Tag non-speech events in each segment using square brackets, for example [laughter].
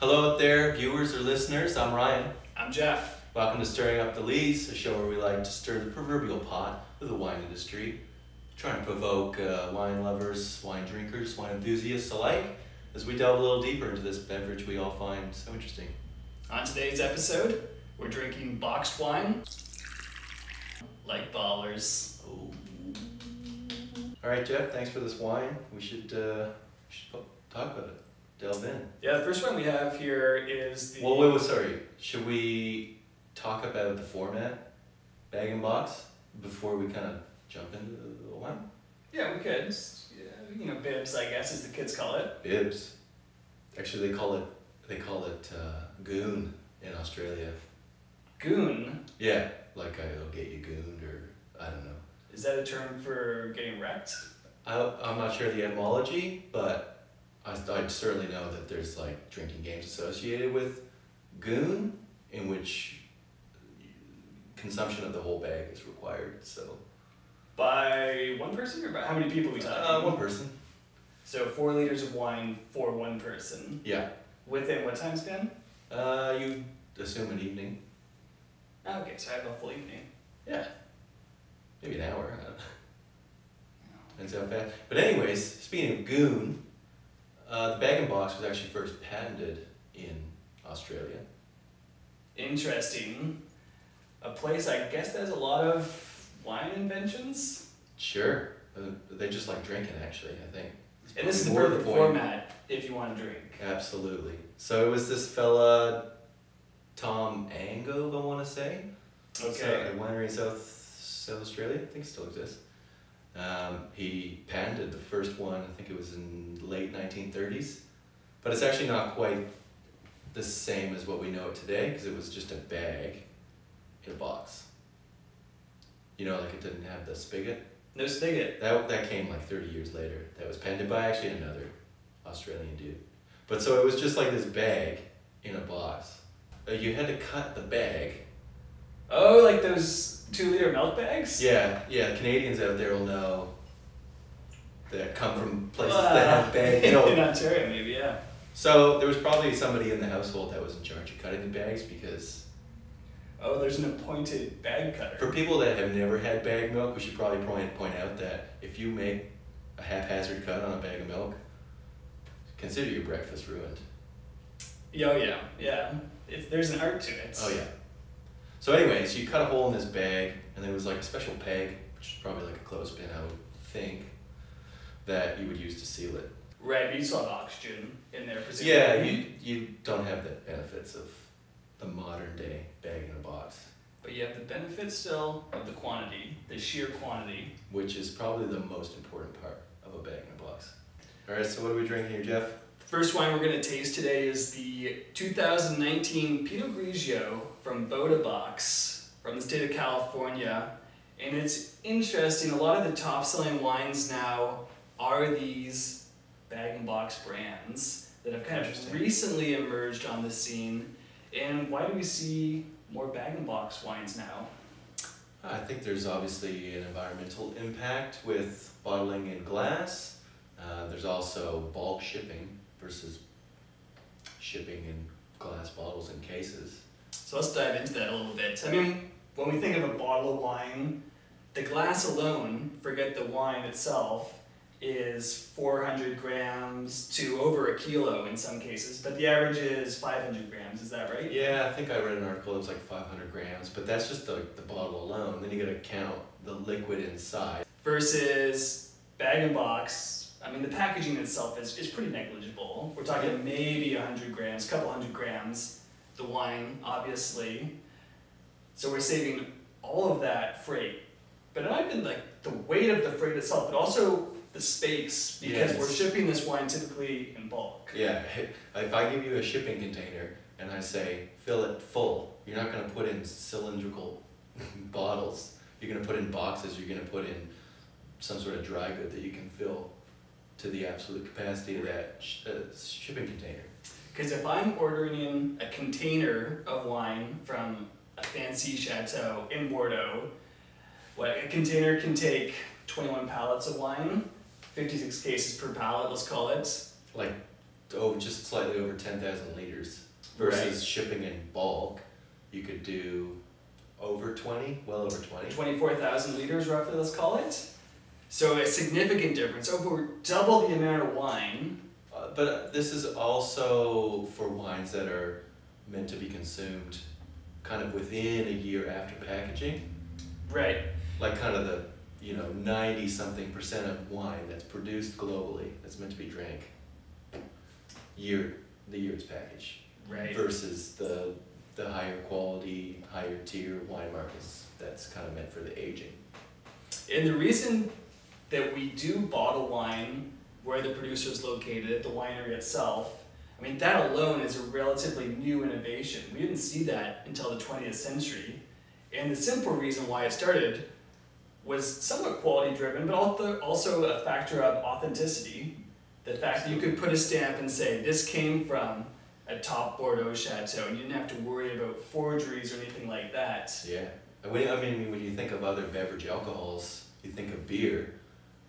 Hello out there, viewers or listeners. I'm Ryan. I'm Jeff. Welcome to Stirring Up the Lees, a show where we like to stir the proverbial pot of the wine industry, trying to provoke uh, wine lovers, wine drinkers, wine enthusiasts alike, as we delve a little deeper into this beverage we all find so interesting. On today's episode, we're drinking boxed wine like ballers. Oh. All right, Jeff. Thanks for this wine. We should uh, we should talk about it. Delve in. Yeah, the first one we have here is the. Well, wait, wait, sorry. Should we talk about the format, bag and box, before we kind of jump into the one? Yeah, we could. Yeah, you know, bibs, I guess, as the kids call it. Bibs. Actually, they call it they call it uh, goon in Australia. Goon. Yeah, like I'll get you gooned, or I don't know. Is that a term for getting wrecked? I, I'm not sure the etymology, but I, I certainly know that there's like drinking games associated with goon, in which consumption of the whole bag is required. So, By one person or by how many people are we talking? uh, one person. So four liters of wine for one person. Yeah. Within what time span? Uh, you assume an evening. Oh, okay, so I have a full evening. Yeah. Maybe an hour. I don't know. Depends how fast. But anyways, speaking of goon, uh, the bag and box was actually first patented in Australia. Interesting. A place I guess that has a lot of wine inventions. Sure. Uh, They just like drinking, actually, I think. And this is the perfect format if you want to drink. Absolutely. So it was this fella, Tom Angove, I want to say. So, Okay. a winery in South, South Australia, I think it still exists. Um, he patented the first one, I think it was in late 1930s. But it's actually not quite the same as what we know it today because it was just a bag in a box. You know, like it didn't have the spigot. No spigot. That, that came like 30 years later. That was patented by actually another Australian dude. But so it was just like this bag in a box. Uh, you had to cut the bag. Oh, like those two liter milk bags? Yeah, yeah, Canadians out there will know that come from places Ah, that have bag. [laughs] You in. Ontario, maybe, yeah. So there was probably somebody in the household that was in charge of cutting the bags because Oh, there's an appointed bag cutter. for people that have never had bag milk, we should probably point, point out that if you make a haphazard cut on a bag of milk, consider your breakfast ruined. Yeah, oh, yeah, yeah. It's, there's an art to it. Oh yeah. So anyways, you cut a hole in this bag, and there was like a special peg, which is probably like a clothespin, I would think, that you would use to seal it. Right, but you still have oxygen in there, presumably. Yeah, you you don't have the benefits of the modern day bag in a box, But you have the benefit still of the quantity, the sheer quantity. which is probably the most important part of a bag in a box. All right, so what are we drinking here, Jeff? First wine we're going to taste today is the 2019 Pinot Grigio from Bota Box from the state of California. And it's interesting, a lot of the top selling wines now are these bag and box brands that have kind of recently emerged on the scene. And why do we see more bag and box wines now? I think there's obviously an environmental impact with bottling in glass. Uh, there's also bulk shipping versus shipping in glass bottles and cases. So let's dive into that a little bit. I mean, when we think of a bottle of wine, the glass alone, forget the wine itself, is 400 grams to over a kilo in some cases, but the average is 500 grams, is that right? Yeah, I think I read an article it was like 500 grams, but that's just the, the bottle alone. Then you gotta count the liquid inside. Versus bag and box, I mean, the packaging itself is, is pretty negligible. We're talking maybe 100 grams, a couple hundred grams, the wine, obviously. So we're saving all of that freight. But not even like the weight of the freight itself, but also the space, because Yes. we're shipping this wine typically in bulk. Yeah, [laughs] if I give you a shipping container and I say fill it full, you're not gonna put in cylindrical [laughs] bottles. You're gonna put in boxes. You're gonna put in some sort of dry good that you can fill to the absolute capacity of that sh- uh, shipping container. Because if I'm ordering in a container of wine from a fancy chateau in Bordeaux, what a container can take 21 pallets of wine, 56 cases per pallet, let's call it. Like oh, just slightly over ten thousand liters versus shipping in bulk. You could do over twenty, well over twenty. 24,000 liters roughly, let's call it. So a significant difference, over double the amount of wine. Uh, but this is also for wines that are meant to be consumed kind of within a year after packaging. Right. Like kind of the, you know, 90 something percent of wine that's produced globally that's meant to be drank year the year it's packaged. Right. Versus the the higher quality, higher tier wine markets that's kind of meant for the aging. And the reason that we do bottle wine where the producer is located at the winery itself, I mean, that alone is a relatively new innovation. We didn't see that until the 20th century. And the simple reason why it started was somewhat quality driven, but also a factor of authenticity. The fact that you could put a stamp and say, this came from a top Bordeaux chateau, and you didn't have to worry about forgeries or anything like that. Yeah. I mean, when you think of other beverage alcohols, you think of beer,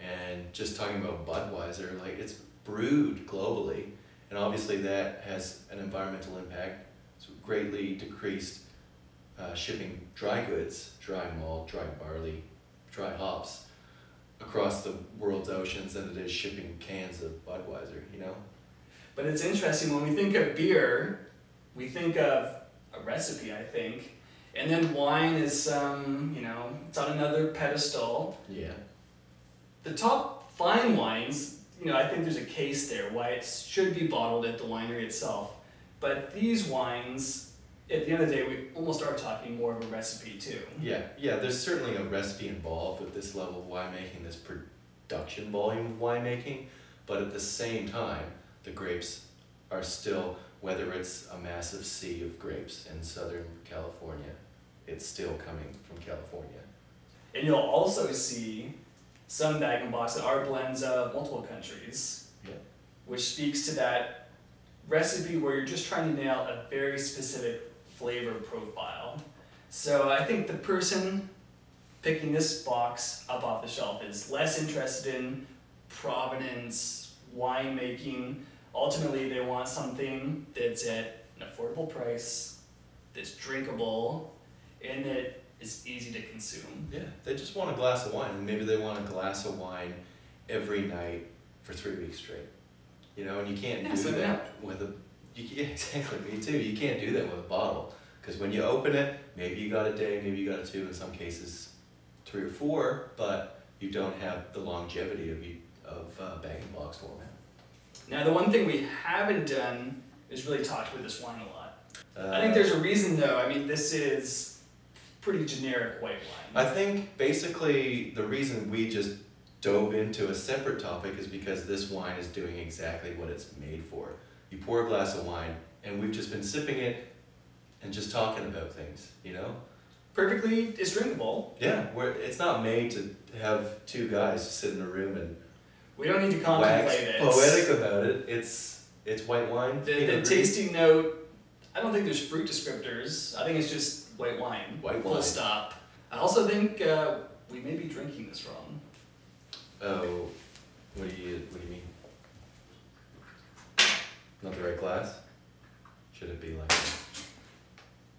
and just talking about Budweiser, like it's brewed globally, and obviously that has an environmental impact. It's greatly decreased uh, shipping dry goods, dry malt, dry barley, dry hops across the world's oceans than it is shipping cans of Budweiser, you know? But it's interesting when we think of beer, we think of a recipe, I think, and then wine is, um, you know, it's on another pedestal. Yeah. The top fine wines, you know, I think there's a case there why it should be bottled at the winery itself. But these wines, at the end of the day, we almost are talking more of a recipe too. Yeah, yeah. There's certainly a recipe involved with this level of winemaking, this production volume of winemaking, but at the same time, the grapes are still, whether it's a massive sea of grapes in Southern California, it's still coming from California. And you'll also see some bag and box that are blends of multiple countries, yeah. which speaks to that recipe where you're just trying to nail a very specific flavor profile. So I think the person picking this box up off the shelf is less interested in provenance, winemaking. Ultimately, they want something that's at an affordable price, that's drinkable, and that is easy to consume. Yeah, they just want a glass of wine, and maybe they want a glass of wine every night for three weeks straight. You know, and you can't Yeah, do so that with a. You, [laughs] yeah, exactly. Me too. You can't do that with a bottle because when you open it, maybe you got a day, maybe you got a two, in some cases, three or four, but you don't have the longevity of you of uh, bag and box format. Now, the one thing we haven't done is really talked about this wine a lot. Uh, I think there's a reason though. I mean, this is pretty generic white wine. I think basically the reason we just dove into a separate topic is because this wine is doing exactly what it's made for. You pour a glass of wine, and we've just been sipping it and just talking about things, you know? Perfectly, it's drinkable. Yeah, we're, it's not made to have two guys sit in a room and We don't need to contemplate it. poetic about it. It's it's white wine. The, the tasting note, I don't think there's fruit descriptors. I think it's just white wine. White Full wine. stop. I also think uh, we may be drinking this wrong. Oh, what do you what do you mean? Not the right glass? Should it be like?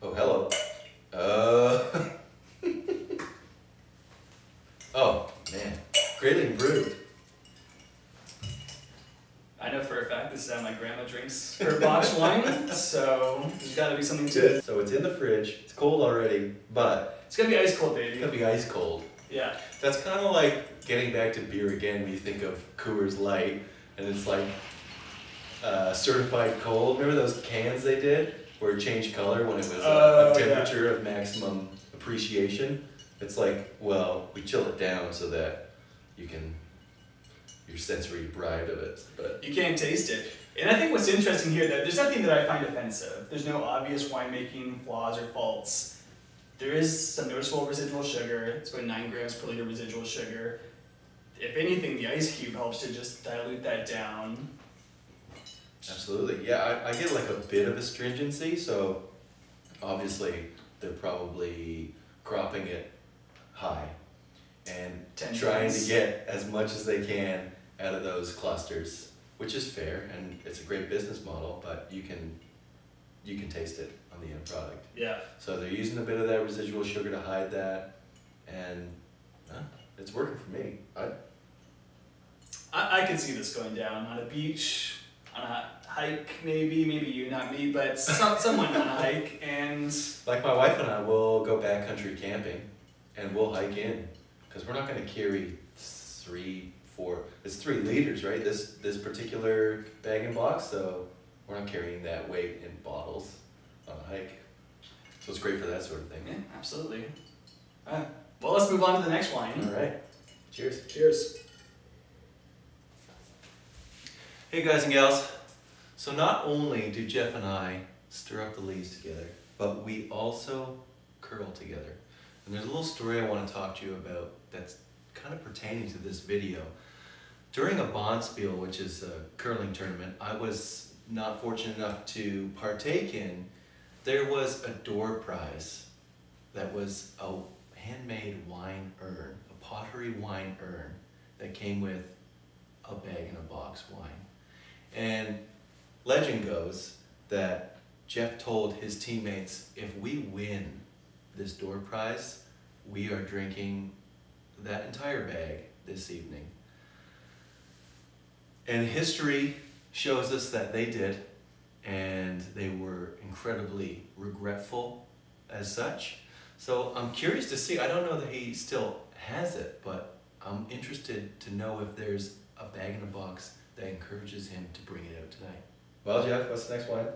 Oh, hello. Uh. [laughs] oh man, greatly improved. I know for a fact this is how my grandma drinks her box [laughs] wine, so there's got to be something to it. So it's in the fridge. It's cold already, but It's gonna be ice cold, baby. it's gonna be ice cold. Yeah. That's kind of like getting back to beer again. When you think of Coors Light, and it's like uh, certified cold. Remember those cans they did where it changed color when it was a, Oh, a yeah. temperature of maximum appreciation? It's like, well, we chill it down so that you can you're sensory deprived of it. But You can't taste it. And I think what's interesting here, that there's nothing that I find offensive. There's no obvious winemaking flaws or faults. There is some noticeable residual sugar. It's about 9 grams per liter residual sugar. If anything, the ice cube helps to just dilute that down. absolutely, yeah, I, I get like a bit of astringency. So obviously they're probably cropping it high and Ten trying to get as much as they can out of those clusters. which is fair and it's a great business model, but you can you can taste it on the end product. Yeah. So they're using a bit of that residual sugar to hide that, and uh, it's working for me. I, I, I could see this going down on a beach, on a hike, maybe, maybe you, not me, but some, someone on a hike, and like my wife and I will go backcountry camping, and we'll hike in, because we're not going to carry three, four. It's three liters, right? This this particular bag and box, so we're not carrying that weight in bottles on a hike. So it's great for that sort of thing. yeah, absolutely. Uh, well, let's move on to the next wine. All right. Cheers. Cheers. Hey guys and gals. So not only do Jeff and I stir up the leaves together, but we also curl together. And there's a little story I want to talk to you about that's kind of pertaining to this video. During a Bonspiel, which is a curling tournament, I was not fortunate enough to partake in. There was a door prize that was a handmade wine urn, a pottery wine urn that came with a bag and a box wine. And legend goes that Jeff told his teammates, if we win this door prize, we are drinking that entire bag this evening. And history shows us that they did, and they were incredibly regretful as such. So I'm curious to see, I don't know that he still has it, but I'm interested to know if there's a bag in a box that encourages him to bring it out tonight. Well, Jeff, what's the next one?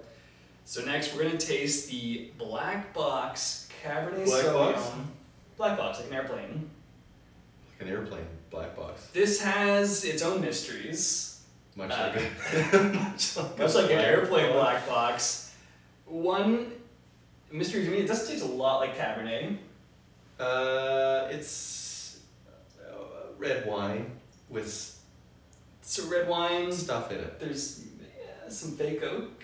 So next, we're gonna taste the Black Box Cabernet Black Sauvignon. Box? Black Box, like an airplane. Like an airplane black box. This has its own mysteries, Much Uh, like a [laughs] much like, much like an airplane box. black box. One mystery to me, it does taste a lot like Cabernet. Uh, it's uh, red wine with It's a red wine. stuff in it. There's yeah, some fake oak.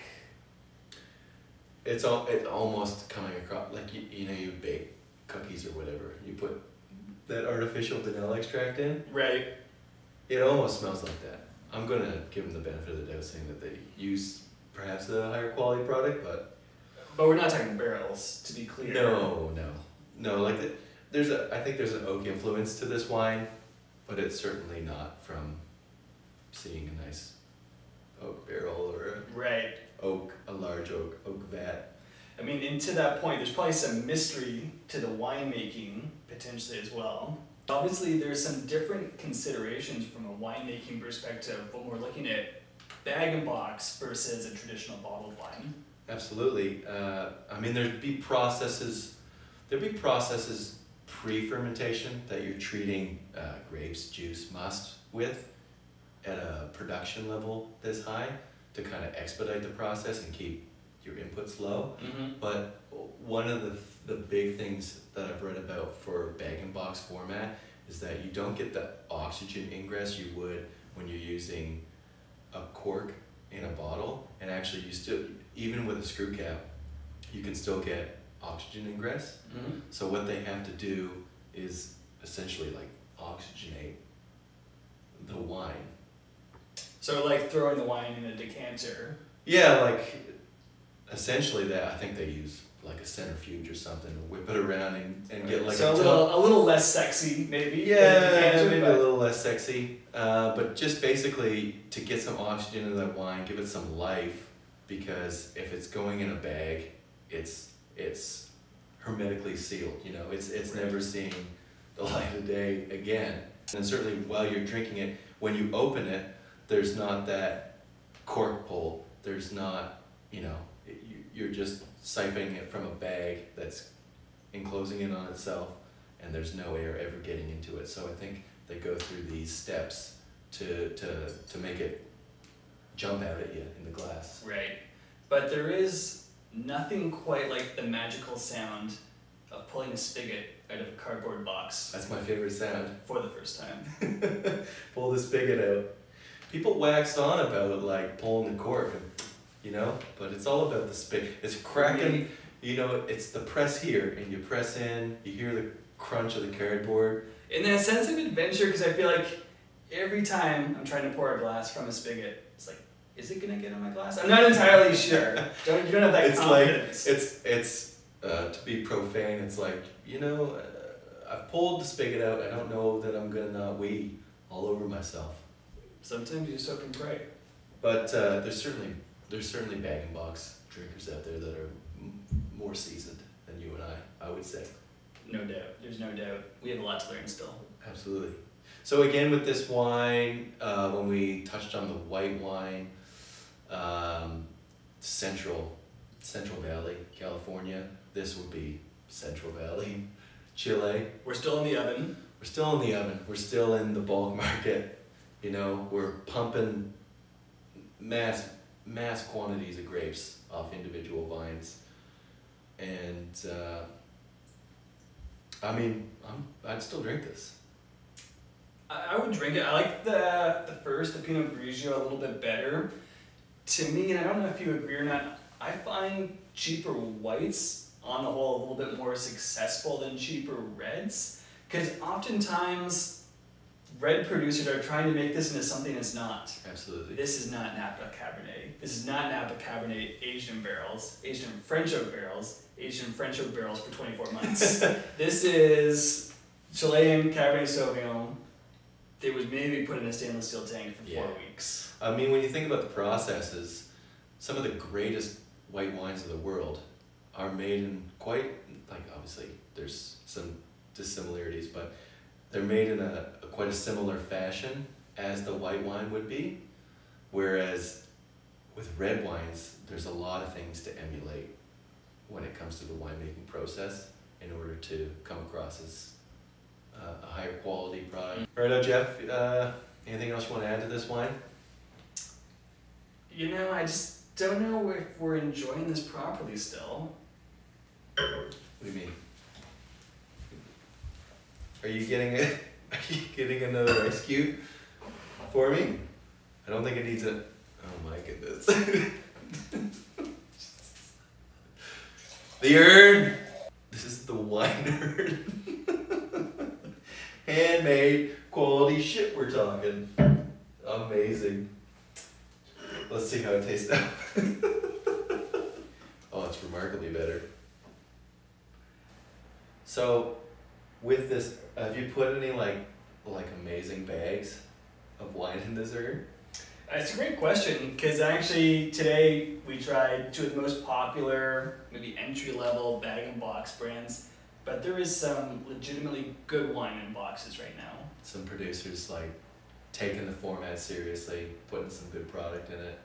It's all it's almost coming across like you, you know you bake cookies or whatever. You put that artificial vanilla extract in. Right. It almost smells like that. I'm gonna give them the benefit of the doubt, saying that they use perhaps a higher quality product, but But we're not talking barrels, to be clear. no, no, no. Like the, there's a, I think there's an oak influence to this wine, but it's certainly not from seeing a nice oak barrel or Right. a oak, a large oak, oak vat. I mean, and to that point, there's probably some mystery to the winemaking potentially as well. Obviously, there's some different considerations from a winemaking perspective when we're looking at bag and box versus a traditional bottled wine. Absolutely. Uh, I mean, there'd be processes. There'd be processes pre-fermentation that you're treating uh, grapes, juice, must with at a production level this high to kind of expedite the process and keep your inputs low. Mm-hmm. But one of the the big things that I've read about for bag and box format is that you don't get the oxygen ingress you would when you're using a cork in a bottle, and actually you still even with a screw cap, you can still get oxygen ingress. Mm-hmm. So what they have to do is essentially like oxygenate the wine. So, like throwing the wine in a decanter. Yeah, like essentially that I think they use like a centrifuge or something to whip it around and, and get like so a a little, a little less sexy, maybe. Yeah, maybe a little less sexy. Uh, but just basically to get some oxygen into that wine, give it some life, because if it's going in a bag, it's it's hermetically sealed. You know, it's it's Right. never seeing the [laughs] light of day again. And certainly while you're drinking it, when you open it, there's not that cork pull. There's not, you know, you're just siphoning it from a bag that's enclosing it on itself, and there's no air ever getting into it. So I think they go through these steps to to to make it jump out at you in the glass. Right. But there is nothing quite like the magical sound of pulling a spigot out of a cardboard box That's my favorite sound. for the first time. [laughs] Pull the spigot out. People waxed on about like pulling the cork, and, you know, but it's all about the spigot. It's cracking. You know, it's the press here, and you press in. You hear the crunch of the cardboard. In that sense of adventure, because I feel like every time I'm trying to pour a glass from a spigot, it's like is it gonna get on my glass? I'm not entirely [laughs] sure. Don't you don't have that It's like- It's it's uh, to be profane. It's like you know, uh, I've pulled the spigot out. I don't know that I'm gonna not wee all over myself. Sometimes you just hope and pray. But uh, there's certainly there's certainly bag and box drinkers out there that are m- more seasoned than you and I. I would say No doubt. There's no doubt. We have a lot to learn still. absolutely. So again, with this wine, uh, when we touched on the white wine, um, Central Central Valley, California. This would be Central Valley, [laughs] Chile. We're still in the oven. We're still in the oven. We're still in the bulk market. You know, we're pumping mass mass quantities of grapes off individual vines, and uh, I mean, I'm I'd still drink this. I, I would drink it. I like the the first, the Pinot Grigio, a little bit better. To me, and I don't know if you agree or not, I find cheaper whites on the whole a little bit more successful than cheaper reds. Because oftentimes, red producers are trying to make this into something it's not. Absolutely. This is not Napa Cabernet. This is not Napa Cabernet aged in barrels, aged in French oak barrels, aged in French oak barrels for 24 [laughs] months. this is Chilean Cabernet Sauvignon. It was maybe put in a stainless steel tank for four weeks. I mean, when you think about the processes, some of the greatest white wines of the world are made in quite like obviously there's some dissimilarities, but they're made in a quite a similar fashion as the white wine would be. Whereas with red wines, there's a lot of things to emulate when it comes to the winemaking process in order to come across as uh, a higher quality product. Right, now, Jeff. Uh, anything else you want to add to this wine? You know, I just don't know if we're enjoying this properly still. What do you mean? Are you getting a, [laughs] Are you getting another ice cube for me? I don't think it needs a. Oh my goodness. [laughs] the urn. This is the wine [laughs] urn. Handmade quality shit. We're talking. Amazing. Let's see how it tastes now. oh, it's remarkably better. So, with this, have you put any like like amazing bags of wine in urn? It's a great question because actually today we tried two of the most popular, maybe entry level bag and box brands, but there is some legitimately good wine in boxes right now. Some producers like taking the format seriously, putting some good product in it.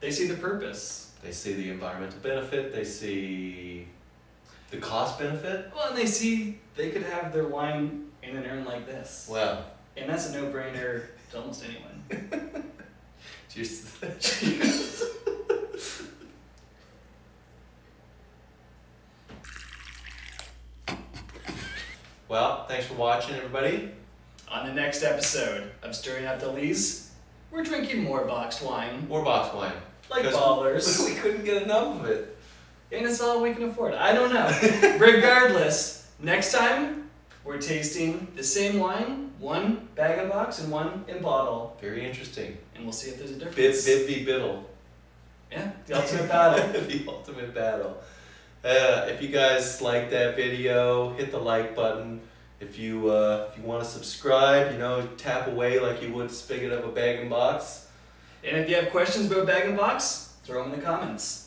They see the purpose. They see the environmental benefit. They see the cost benefit. Well, and they see they could have their wine in an urn like this. Wow. And that's a no brainer to almost anyone. [laughs] Cheers. Cheers. [laughs] well, thanks for watching, everybody. On the next episode of Stirring Up the Lees, we're drinking more boxed wine, More box wine. like ballers. [laughs] We couldn't get enough of it. And it's all we can afford. I don't know. [laughs] Regardless, next time we're tasting the same wine, one bag and box and one in bottle, Very interesting. and we'll see if there's a difference. bib v biddle. Yeah, the [laughs] ultimate battle. [laughs] the ultimate battle. Uh, if you guys like that video, hit the like button. If you uh, if you want to subscribe, you know, tap away like you would spigot of a bag and box. And if you have questions about bag and box, throw them in the comments.